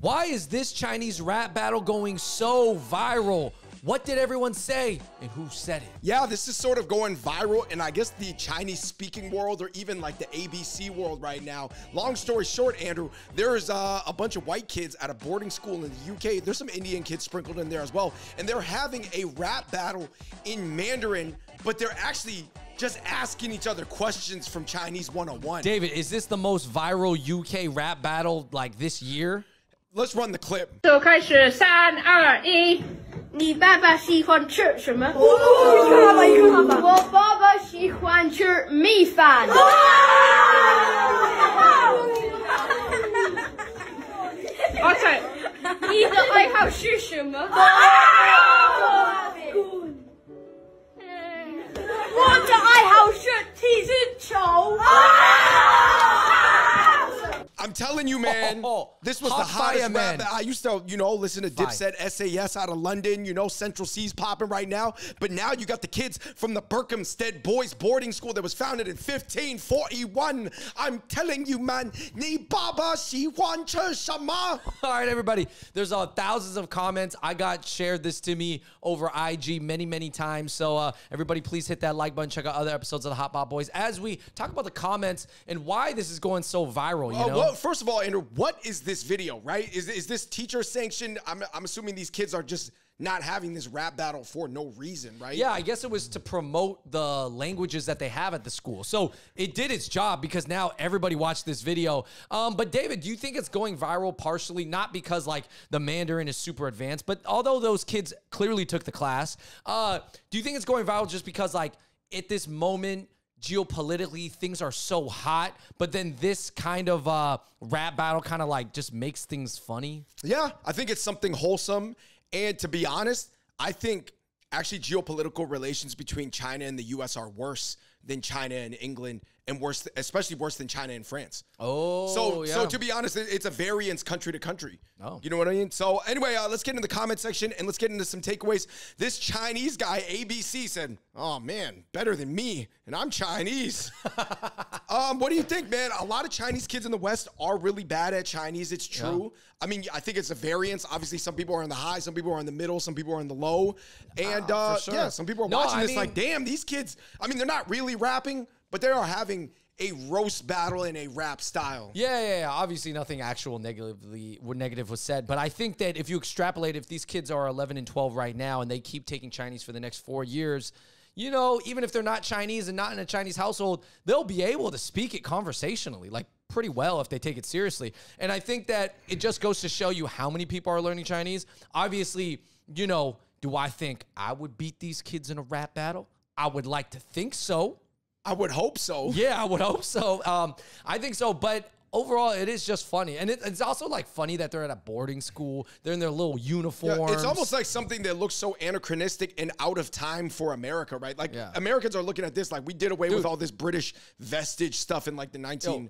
Why is this Chinese rap battle going so viral? What did everyone say and who said it? Yeah, this is sort of going viral and I guess, the Chinese speaking world or even like the ABC world right now. Long story short, Andrew, there's uh, a bunch of white kids at a boarding school in the UK. There's some Indian kids sprinkled in there as well. And they're having a rap battle in Mandarin, but they're actually just asking each other questions from Chinese 101. David, is this the most viral UK rap battle like this year? Let's run the clip. 就开始，三二一。你爸爸喜欢吃什么？我爸爸喜欢吃米饭。OK，你的爱好是什么？我的爱好是踢足球。 telling you, man. Oh, oh, oh. this was the hottest fire, rap. I used to, you know, listen to Dipset, SAS out of London. You know, Central Cee's popping right now. But now you got the kids from the Berkhamsted Boys Boarding School that was founded in 1541. I'm telling you, man. Ni baba she wan shama. All right, everybody. There's uh, thousands of comments. I got shared this to me over IG many, many times. So uh, everybody, please hit that like button. Check out other episodes of the Hot Pot Boys as we talk about the comments and why this is going so viral. You uh, know. Well, first of all, Andrew, what is this video, right? Is, is this teacher sanctioned? I'm, I'm assuming these kids are just not having this rap battle for no reason, right? Yeah, I guess it was to promote the languages that they have at the school. So it did its job because now everybody watched this video. Um, but David, do you think it's going viral partially not because like the Mandarin is super advanced, but although those kids clearly took the class, uh, do you think it's going viral just because like at this moment geopolitically things are so hot, but then this kind of uh, rap battle kind of like just makes things funny? Yeah, I think it's something wholesome. And to be honest, I think actually geopolitical relations between China and the US are worse than China and England and worse especially worse than China and France. Oh, So yeah. so to be honest, it- it's a variance country to country. Oh. You know what I mean? So anyway, uh, let's get into the comment section and let's get into some takeaways. This Chinese guy, ABC, said, "Oh man, better than me, and I'm Chinese." um, what do you think, man? A lot of Chinese kids in the West are really bad at Chinese. It's true. I mean, I think it's a variance. Obviously, some people are in the high, some people are in the middle, some people are in the low, and Ah, uh, sure. yeah, some people are No, watching I this like, damn, these kids. I mean, they're not really rapping, but they are having a roast battle in a rap style. Yeah, yeah, yeah. Obviously, nothing actual negatively negative was said, but I think that if you extrapolate, if these kids are 11 and 12 right now, and they keep taking Chinese for the next four years, you know, even if they're not Chinese and not in a Chinese household, they'll be able to speak it conversationally, like pretty well if they take it seriously. And I think that it just goes to show you how many people are learning Chinese. Obviously, you know, do I think I would beat these kids in a rap battle? I would like to think so. I would hope so. Yeah, I would hope so. Um, I think so, but overall, it is just funny, and it, it's also like funny that they're at a boarding school. They're in their little Yeah, uniforms. it's almost like something that looks so anachronistic and out of time for America, right? Like Yeah. Americans are looking at this like we did away with all this British vestige stuff in like the 1960s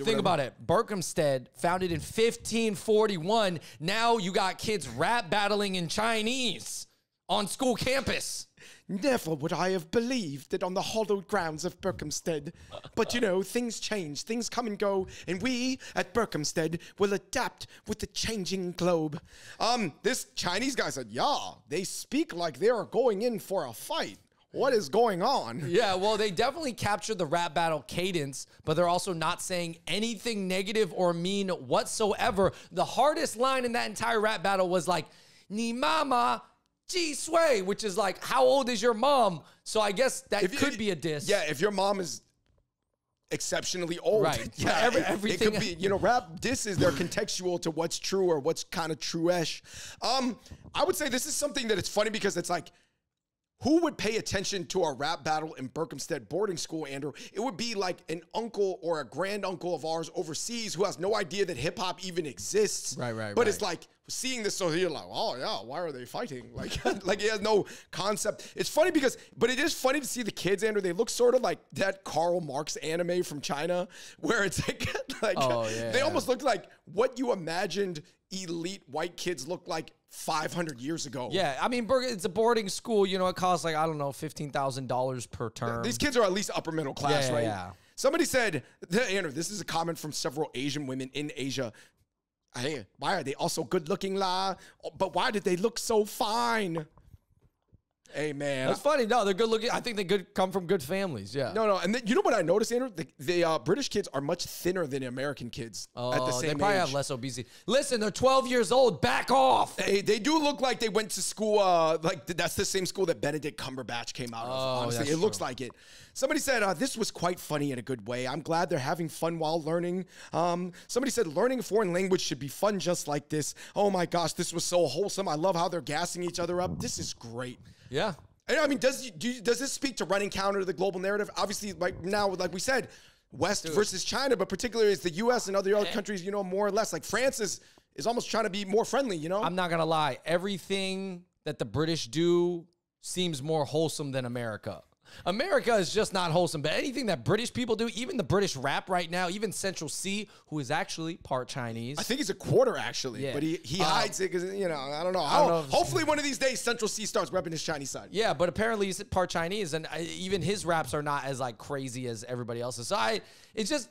or Think whatever. about it. Berkhamsted, founded in 1541. Now you got kids rap battling in Chinese on school campus. Never would I have believed that on the hallowed grounds of Berkhamsted. But you know, things change, things come and go, and we at Berkhamsted will adapt with the changing globe. Um, this Chinese guy said, Yeah, they speak like they are going in for a fight. What is going on? Yeah, well, they definitely captured the rap battle cadence, but they're also not saying anything negative or mean whatsoever. The hardest line in that entire rap battle was like, Ni mama ji sui, which is like, how old is your mom? So I guess that If could be a diss. Yeah, if your mom is exceptionally old, Right. yeah, Every- everything- it could be. You know, rap disses they're contextual to what's true or what's kind of true-ish. Um, I would say this is something that it's funny because it's like. Who would pay attention to a rap battle in Berkhamsted boarding school, Andrew? It would be like an uncle or a grand uncle of ours overseas who has no idea that hip hop even exists. Right, right, But right. it's like seeing this, so you're like, oh yeah, why are they fighting? Like, like he has no concept. It's funny because, but it is funny to see the kids, Andrew. They look sort of like that Karl Marx anime from China, where it's like, like Oh, they almost look like what you imagined elite white kids looked like 500 years ago. Yeah, I mean, it's a boarding school. You know, it costs like I don't know, fifteen thousand dollars per term. These kids are at least upper middle class, Yeah, yeah, right? yeah. Somebody said, Andrew, this is a comment from several Asian women in Asia. Hey, why are they also good looking la? Oh, but why did they look so fine? Hey man, That's funny. No, they're good looking. I think they good come from good families. Yeah. no, no, and then, you know what I noticed, Andrew? The, the uh, British kids are much thinner than American kids at the Oh, same they probably age. have less obesity. Listen, they're 12 years old. Back off. They, they do look like they went to school, uh, like th- that's the same school that Benedict Cumberbatch came out of. Oh, Honestly, that's it looks like it. Somebody said uh, this was quite funny in a good way. I'm glad they're having fun while learning. Um, somebody said learning a foreign language should be fun just like this. Oh my gosh, this was so wholesome. I love how they're gassing each other up. This is great. Yeah. And I mean, does do does this speak to running counter to the global narrative? Obviously, like now, like we said, West versus China, but particularly it's the U.S. and other other countries, you know, more or less. Like France is is almost trying to be more friendly, you know. I'm not gonna lie. Everything that the British do seems more wholesome than America. America is just not wholesome, but anything that British people do, even the British rap right now, even Central Cee, who is actually part Chinese. I think he's a quarter actually, Yeah. but he, he Uh, hides it because you know I don't know. don't know hopefully, one of these days, Central Cee starts repping his Chinese side. Yeah, but apparently he's part Chinese, and uh, even his raps are not as like crazy as everybody else's. So I, it's just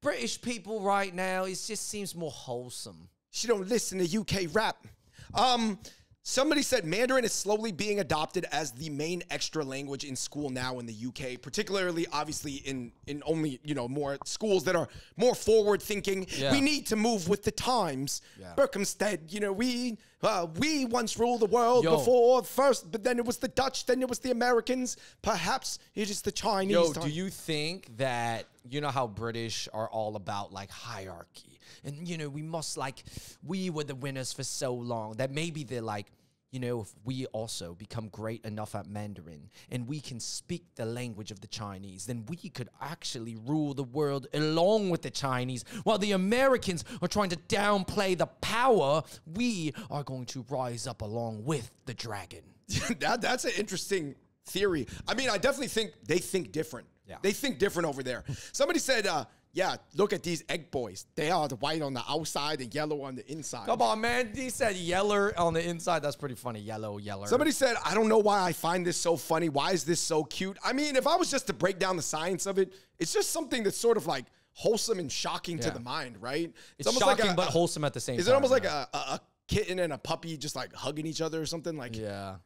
British people right now. It just seems more wholesome. She don't listen to UK rap. Um, somebody said Mandarin is slowly being adopted as the main extra language in school now in the UK, particularly obviously in in only you know more schools that are more forward thinking. Yeah. We need to move with the times. Berkhamsted, you know, we uh, we once ruled the world Yo. before first, but then it was the Dutch, then it was the Americans. Perhaps it is the Chinese. Yo, time. do you think that you know how British are all about like hierarchy, and you know we must like we were the winners for so long that maybe they're like. You know, if we also become great enough at Mandarin and we can speak the language of the Chinese, then we could actually rule the world along with the Chinese. While the Americans are trying to downplay the power, we are going to rise up along with the dragon. that that's an interesting theory. I mean, I definitely think they think different. Yeah. They think different over there. Somebody said, uh, yeah, look at these egg boys. They are the white on the outside and yellow on the inside. Come on, man. He said yeller on the inside. That's pretty funny. Yellow, yeller. Somebody said, I don't know why I find this so funny. Why is this so cute? I mean, if I was just to break down the science of it, it's just something that's sort of like wholesome and shocking to the mind, right? it's shocking but wholesome at the same Is time. it almost like a, a, a kitten and a puppy just like hugging each other or something? Like, Yeah.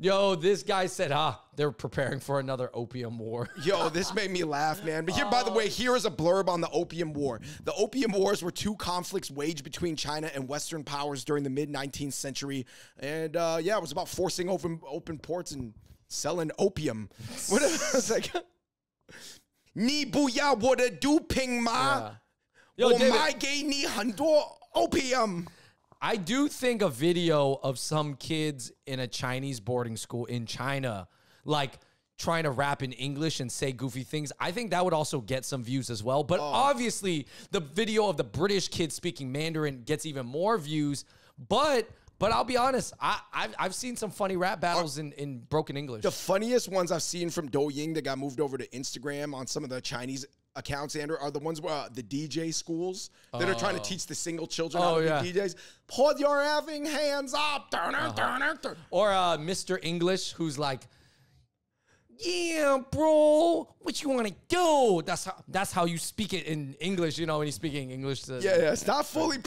Yo, this guy said, ah, they're preparing for another opium war. Yo, this made me laugh, man. But here, by the way, here is a blurb on the Opium War. The Opium Wars were two conflicts waged between China and Western powers during the mid 19th century. And uh, yeah, it was about forcing open open ports and selling opium. What it's like? 你不要我的毒品吗？ Yo, 我 David, 买给你很多 opium. I do think a video of some kids in a Chinese boarding school in China, like trying to rap in English and say goofy things, I think that would also get some views as well. But oh. obviously, the video of the British kids speaking Mandarin gets even more views. But but I'll be honest, I, I've, I've seen some funny rap battles in, in broken English. The funniest ones I've seen from Douyin that got moved over to Instagram on some of the Chinese accounts, Andrew, are the ones where uh, the DJ schools that are trying to teach the single children how Oh, to yeah. be DJs. Put your effing hands up. Dun, dun, dun, dun, dun. Or uh, Mr. English, who's like, "Yeah, bro, what you want to do?" That's how that's how you speak it in English. You know, when he's speaking English to Yeah, yeah, it's not fully.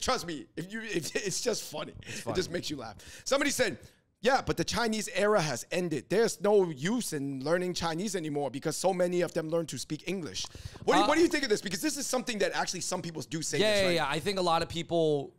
Trust me, if you, if, it's just funny. It just makes you laugh. Somebody said, "Yeah, but the Chinese era has ended. There's no use in learning Chinese anymore because so many of them learn to speak English." What do you, what do you think of this? Because this is something that actually some people do say. Uh, Yeah, this, yeah, yeah. I think a lot of people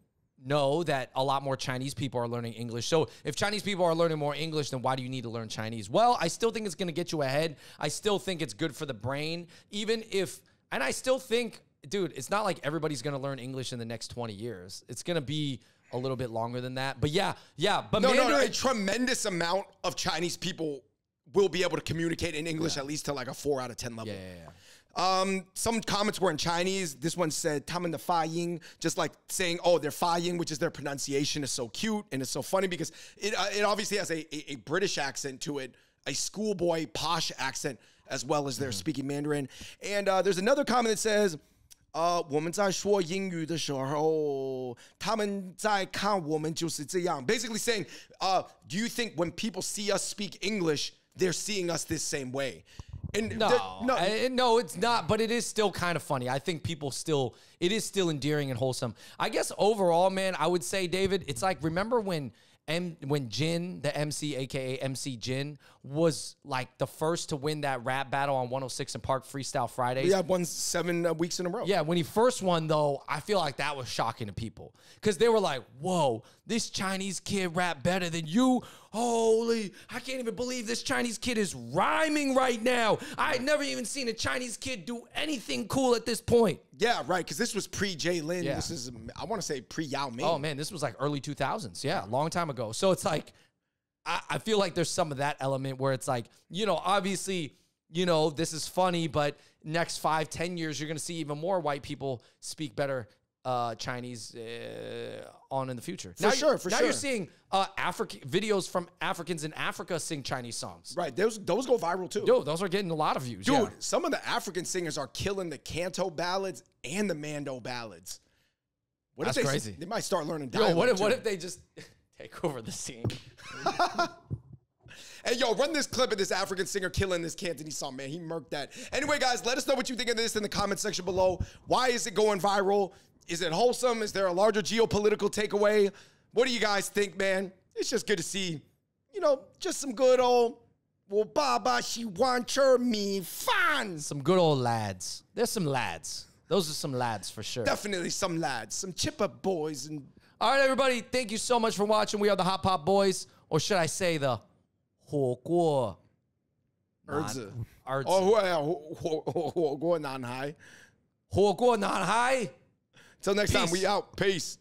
know that a lot more Chinese people are learning English. So if Chinese people are learning more English, then why do you need to learn Chinese? Well, I still think it's going to get you ahead. I still think it's good for the brain, even if, and I still think, dude, it's not like everybody's going to learn English in the next 20 years. It's going to be a little bit longer than that. But yeah, yeah. But no, Mandarin, no, a tremendous amount of Chinese people will be able to communicate in English yeah. at least to like a four out of ten level. Yeah, yeah, yeah. Um, some comments were in Chinese. This one said "Taman the Fa Ying," just like saying, "Oh, their Fa Ying," which is their pronunciation, is so cute and it's so funny because it uh, it obviously has a, a, a British accent to it, a schoolboy posh accent, as well as they're mm -hmm. speaking Mandarin. And uh, there's another comment that says. 呃，我们在说英语的时候，他们在看我们就是这样。Basically saying, uh, do you think when people see us speak English, they're seeing us this same way? And No, there- no, I- no, it's not. But it is still kind of funny. I think people still, it is still endearing and wholesome. I guess overall, man, I would say, David, it's like remember when M when Jin, the MC, aka MC Jin, was like the first to win that rap battle on 106 and Park Freestyle Fridays. have won seven uh, weeks in a row. Yeah, when he first won, though, I feel like that was shocking to people because they were like, "Whoa, this Chinese kid rap better than you! Holy, I can't even believe this Chinese kid is rhyming right now. I had never even seen a Chinese kid do anything cool at this point." Yeah, right. Because this was pre Jay Lin. Yeah. This is, I want to say pre Yao Ming. Oh man, this was like early 2000s. Yeah, a long time ago. So it's like, I, I feel like there's some of that element where it's like, you know, obviously, you know, this is funny, but next five, ten years, you're going to see even more white people speak better uh, Chinese uh, on in the future. For now, sure, for now sure. Now you're seeing uh, African videos from Africans in Africa sing Chinese songs. Right. Those those go viral too. Dude, those are getting a lot of views. Dude, yeah. some of the African singers are killing the Canto ballads and the Mando ballads. What That's if they, crazy. They might start learning Yo, what if, what if they just take over the scene? Hey, yo, run this clip of this African singer killing this Cantonese song, man. He murked that. Anyway, guys, let us know what you think of this in the comment section below. Why is it going viral? Is it wholesome? Is there a larger geopolitical takeaway? What do you guys think, man? It's just good to see, you know, just some good old, well, Baba, she want her me fun. some good old lads. There's some lads. Those are some lads for sure. Definitely some lads, some chipper boys, and all right, everybody. Thank you so much for watching. We are the Hot Pot Boys, or should I say the Huoguo. Erzi. Erzi. Oh, Huoguo Nanhai. Huoguo Nanhai. Until next Peace. time, we out. Peace.